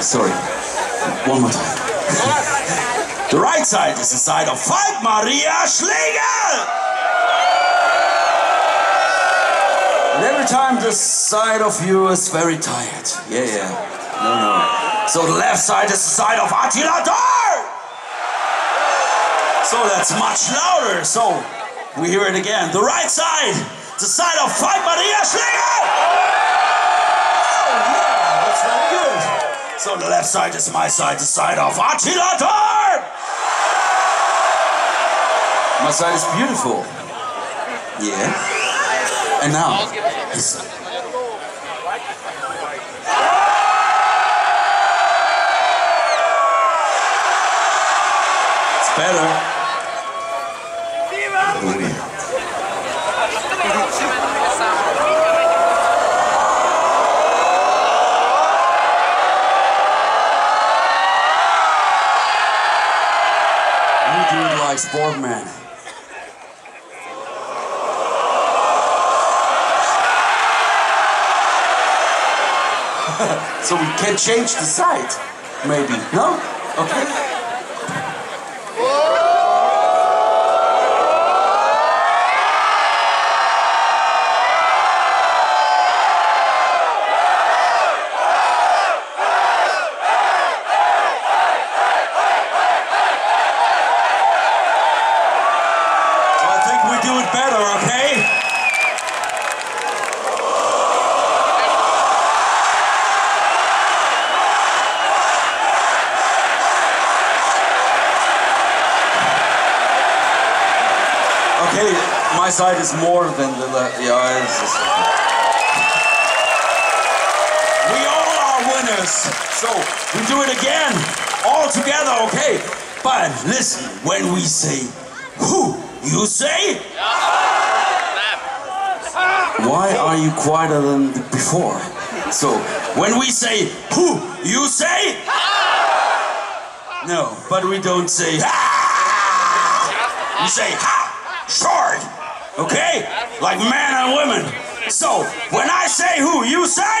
Sorry. One more time. the right side is the side of Falk Maria Schlegel! And every time the side of you is very tired. Yeah, yeah. No, no. So the left side is the side of Attila Dorn! So that's much louder. So we hear it again. The right side, the side of Falk Maria Schlegel! So the left side is my side, the side of Attila Dorn! My side is beautiful. Yeah. And now. It's better. Like Sportman. so we can change the side, maybe. No? Okay. So I think we do it better, okay? Okay, my side is more than the left. Yeah. We all are winners. So we do it again, all together, okay? But listen, when we say who, you say? Why are you quieter than before? So when we say who, you say? No, but we don't say ah. We say ha, short, okay? Like men and women. So when I say who, you say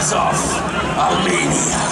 Isles of Armenia.